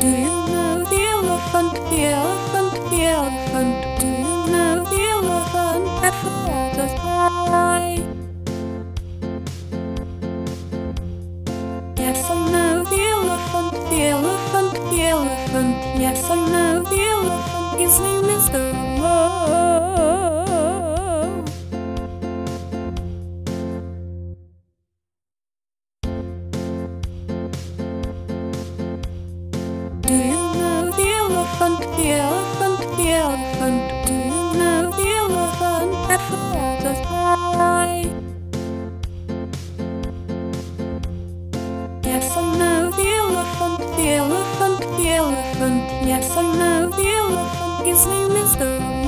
Do you know the elephant, the elephant. The elephant. Do you know the elephant flies? Yes, I know the elephant, the elephant, the elephant. Yes, I know the elephant, the elephant? Do you know the elephant that? Yes, I know the elephant, the elephant, the elephant. Yes, I know the elephant. His name is the